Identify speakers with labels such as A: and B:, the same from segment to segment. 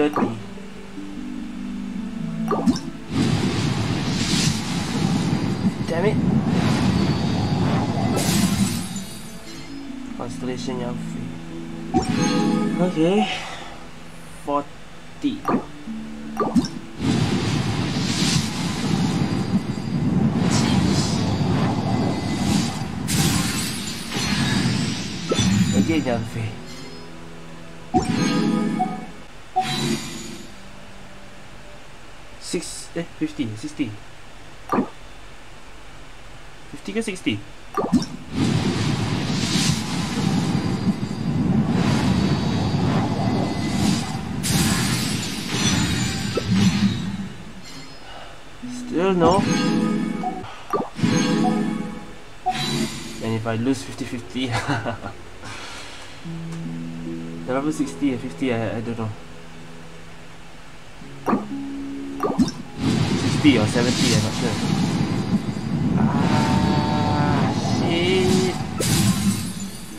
A: 30. Damn it. Constellation Yamfi. Okay. Six eh fifty sixty. Fifty ke sixty? Still no. And if I lose 50-50 Berapa 60 or 50 I, I don't know 60 or 70 I'm not sure. Ah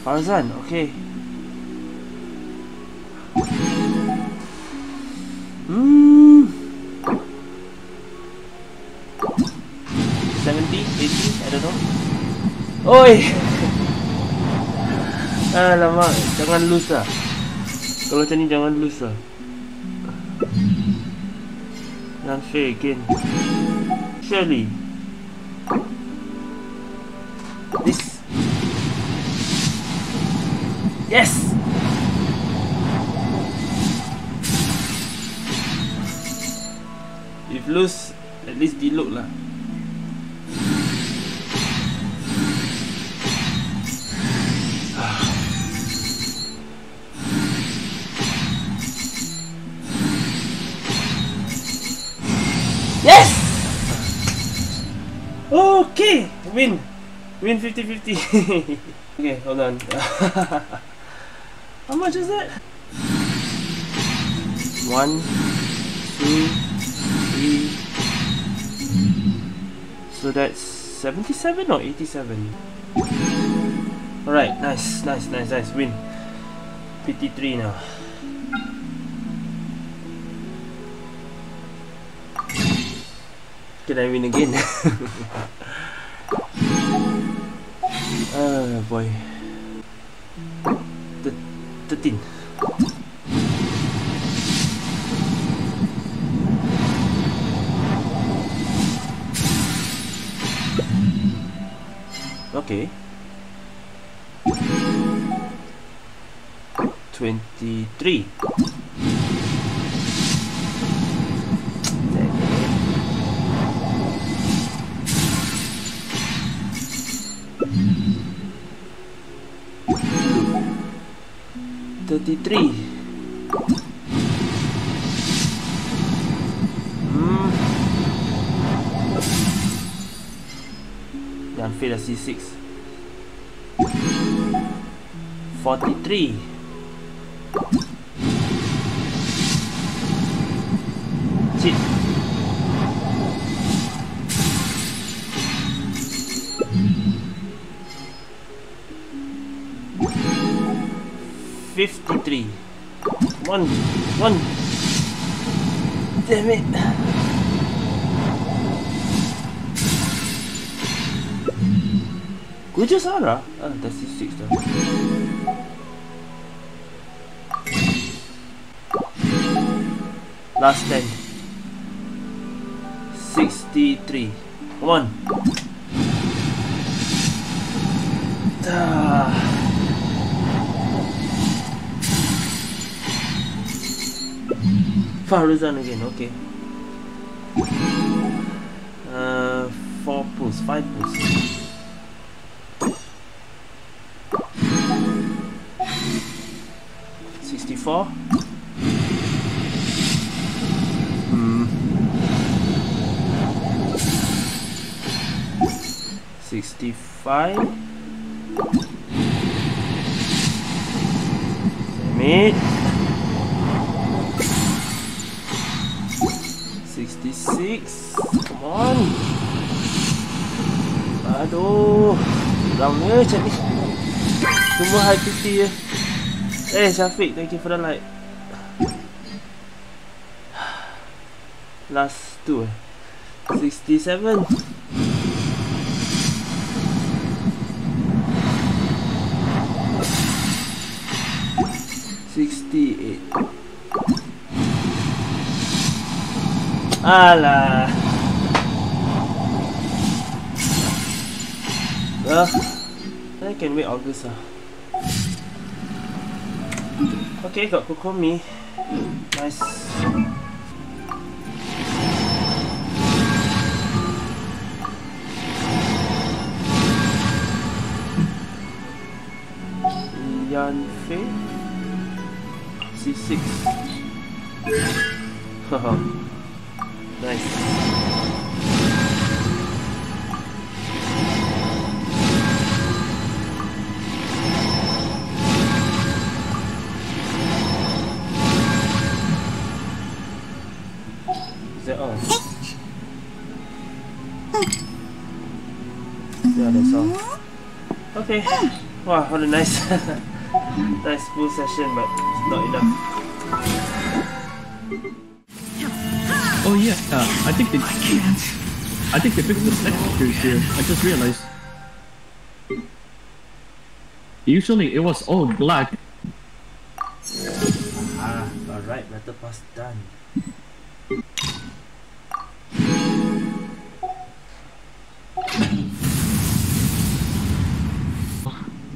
A: Farzan okay. Hmm. 70, 80, I don't know. Oi! Alamak, jangan lose lah. Kalau macam ni jangan lose lah Jangan fail again. Surely This. Yes. If lose At least deload lah Okay, win. Win 50-50. okay, hold on. How much is that? One, two, three. So that's 77 or 87? Alright, nice, nice, nice, nice. Win. 53 now. Can I win again? oh boy. Th- 13. Okay. 23. 33 hmm. Dan fail C6 43 Cheat. Fifty-three. One, one. Damn it. Kujou Sara? Ah, that's his six though. Last ten. Sixty-three. Come on. Ah. Faruzan again, okay. Uh, four pulls, five pulls. Sixty-four. Hmm. Sixty-five. Damn it. 66 Come on. Aduh Ramai macam ni. Semua high 50 je Eh Syafiq Thank you for the like. Last two eh. 67 Alah. Well, I can wait August lah. Okay, got Kokomi. Nice. Yan Fei C6 Haha Nice. Is that all? Yeah, that's all. Mm-hmm. Okay. Wow, what a nice, nice full session, but not enough.
B: Oh yeah, uh, I think they. I can't. I think they fixed the textures here. I just realized. Usually it was all black.
A: Ah, alright, metal pass done.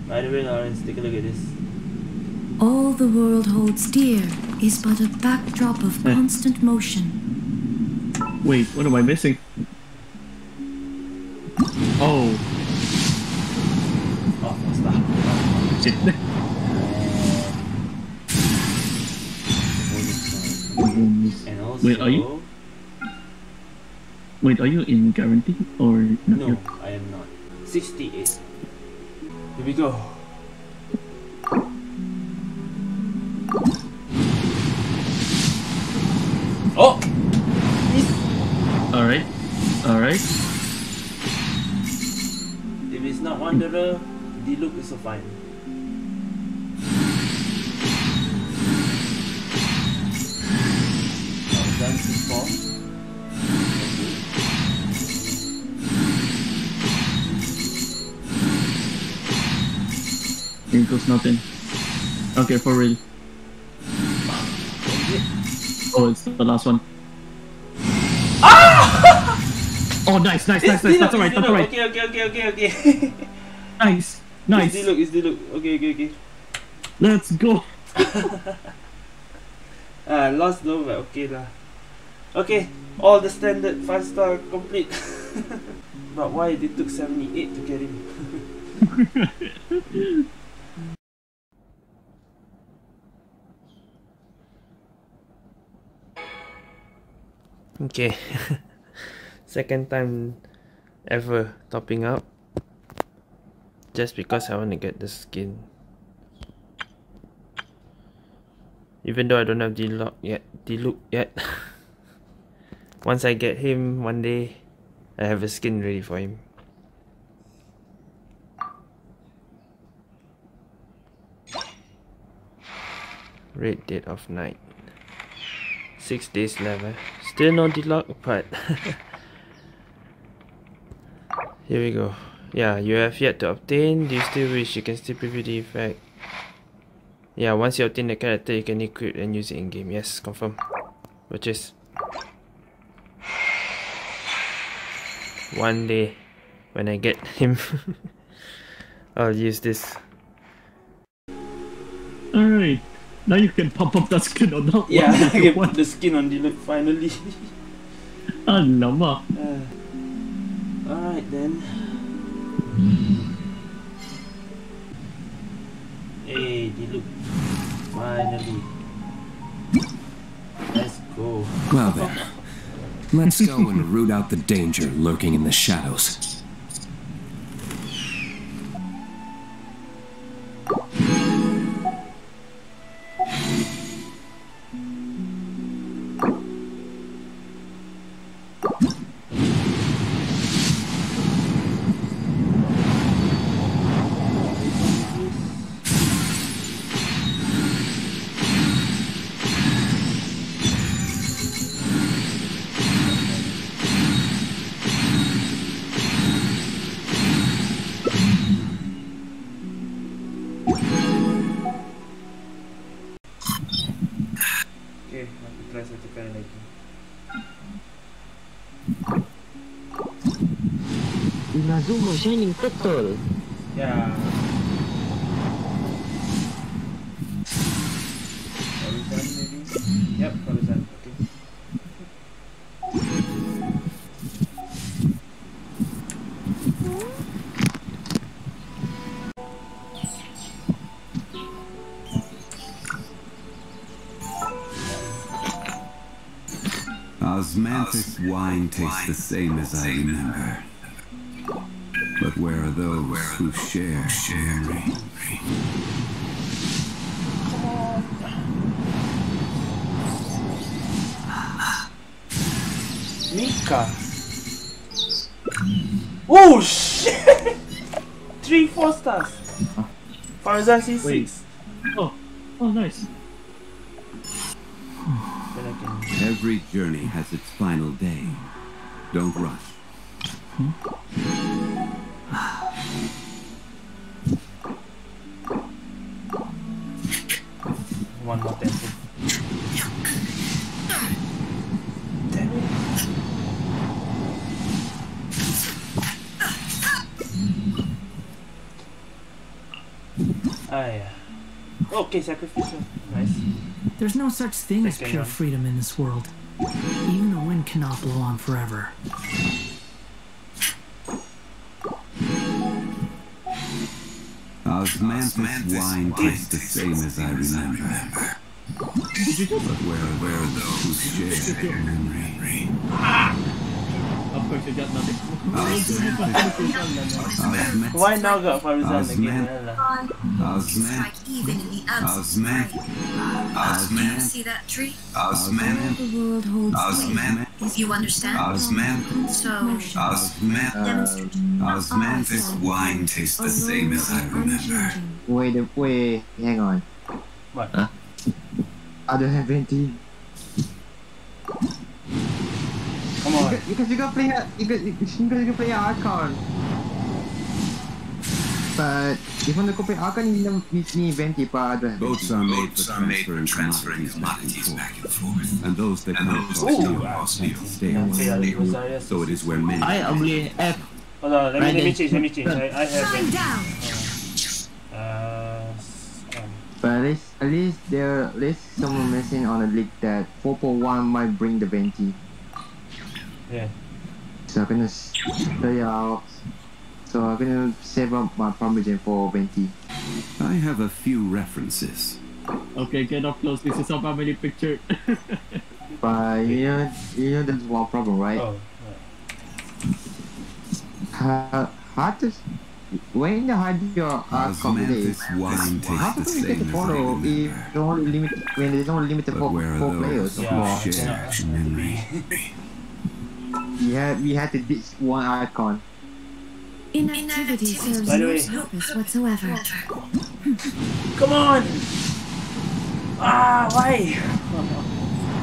A: By the way, Lawrence, take a look at this.
C: All the world holds dear is but a backdrop of
B: Eh.
C: constant motion.
B: Wait, what am I missing? Oh,
A: Oh, what's that?
B: shit.
A: And also,
B: Wait, are you- Wait, are you in guarantee or not
A: No? I am not. 68. Here we go. Oh!
B: Alright.
A: if it's not Wanderer, the look is so fine. Oh, done before.
B: Goes nothing. Okay, for real. Oh, it's the last one. Oh, nice, nice, nice, nice. That's alright, that's alright.
A: Okay, okay, okay, okay, okay.
B: Nice, nice.
A: It's the look, it's the look. Okay, okay, okay.
B: Let's go.
A: Ah, lost though, but okay lah. Okay, all the standard 5 star complete. but why they took 78 to get him? okay. Second time ever topping up. Just because I want to get the skin. Even though I don't have D-Lock yet, D-Look yet. Once I get him one day, I have a skin ready for him. Red Dead of Night. Six days left. eh? Still no D-Lock, but here we go. Yeah, you have yet to obtain. Do you still wish you can still preview the effect? Yeah, once you obtain the character, you can equip and use it in game. Yes, confirm. Purchase. One day, when I get him. I'll use this.
B: Alright. Now you can pump up that skin on that
A: Yeah,
B: one.
A: I
B: you
A: can
B: want.
A: put the skin on Diluc finally.
B: Alamak.
A: Uh, Alright then. Hey, Diluc. Finally. Let's go.
D: Well then, let's go and root out the danger lurking in the shadows.
A: Okay, aku try satu kali lagi.
E: Inazuma shining betul.
A: Ya. Horizon
F: Osmanthus wine tastes the same as I remember. But where are those who share memory?
A: Mika. Oh shit! Three four stars. Faruzan C6.
B: Wait. Oh, oh nice.
F: Every journey has its final day. Don't rush.
A: One more temple. Damn it. Ah yeah. Okay, sacrificial. Nice.
G: There's no such thing as pure
A: one.
G: freedom in this world. Even the wind cannot blow on forever.
F: Osmanthus wine tastes the same as I remember. But where are, where are those who share memory?
B: Of course you got nothing.
F: Osmanthus,
A: Why now got Faruzan again?
F: Osman- Osmanthus,
C: even in the absence
F: Osmanthus,
C: Osman. See that tree?
F: Osmanthus,
C: The world holds
F: Osmanthus,
C: You understand?
F: Osman.
C: So,
F: Osman. Osman. This wine tastes the same as I remember.
E: Wait, wait, hang on.
A: What?
E: Huh? I don't have anything.
A: Come on.
E: Because you can play a, you can, you can, you can play a Archon. But if you play Archon, you don't need me venti, but I don't have
F: Boats are made for transferring commodities back and forth, and those that cannot cross
A: Ooh.
F: the steel stay
A: Yeah,
F: on
A: say Al
F: steel. So it is where many.
B: I only F.
A: Hold on, let me, let me change, let me change. I, I have
C: Time
A: it.
C: down.
A: Uh, um,
E: But at least, at least there, at least someone missing on the league that 4.1 might bring the venti.
A: yeah.
E: So I'm gonna s- play out. So I'm gonna save up my Parmesan for venti.
F: I have a few references.
B: Okay, get up close. This is our family picture.
E: But you know, you know there's one problem, right?
A: Oh,
E: How, how to, when you hide your uh,
F: Osmanthus
E: how
F: tastes
E: to
F: the
E: get the
F: same
E: photo if
F: remember.
E: there's only limit when there's only limited
F: But
E: four, four players?
F: those
A: Yeah, I
F: who share
A: cannot.
F: memory?
E: We had we had to ditch one icon.
C: Inactivity serves
A: By the
C: no purpose whatsoever.
A: come on! Ah, why?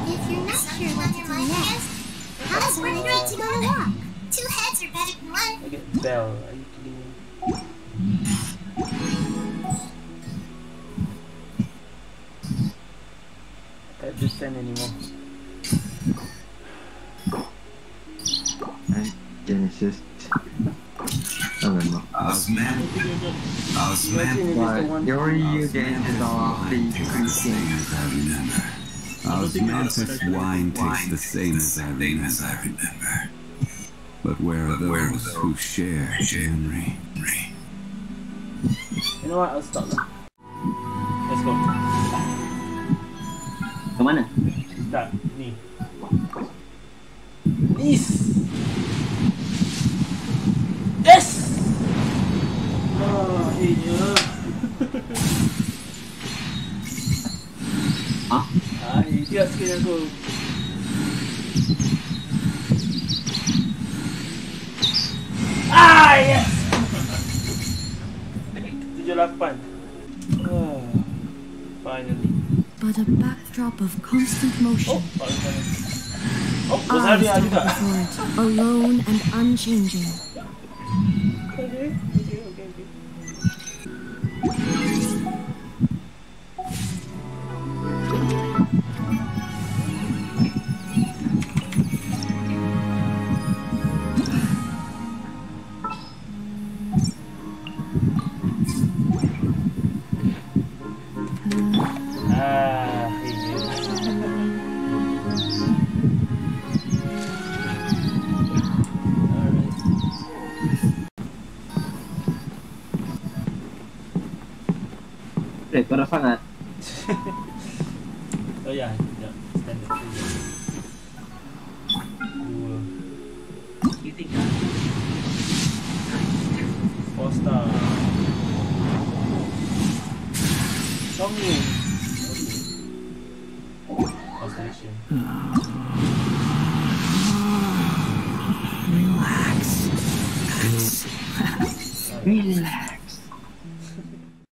H: If you're not sure what to do next, how's one right to go to walk? Two heads are better than one.
A: I get bell. Are you kidding me? Can't defend anymore.
E: And Genesis.
F: Osman. Osman.
E: But the only you get the free free thing.
F: As I remember. Osmanthus wine tastes the same as I remember. But where are those who share Henry?
A: You know what? I'll stop lah. Let's go.
B: Ke mana?
A: Start. Ni. Yes! Yes! Oh, akhirnya.
B: Ah?
A: Ah, aku. Ah, yes! 78. Ah, finally.
C: But a backdrop of constant
A: Oh,
C: motion.
A: paling. Oh,
C: I
A: Rosalia
C: stand before it, alone and unchanging.
A: Okay, okay, okay, okay.
B: Eh, parah sangat.
A: Oh ya, sekejap. Standard dulu. Dua. Four star. Songyun. Constellation.
G: Relax.
B: Relax.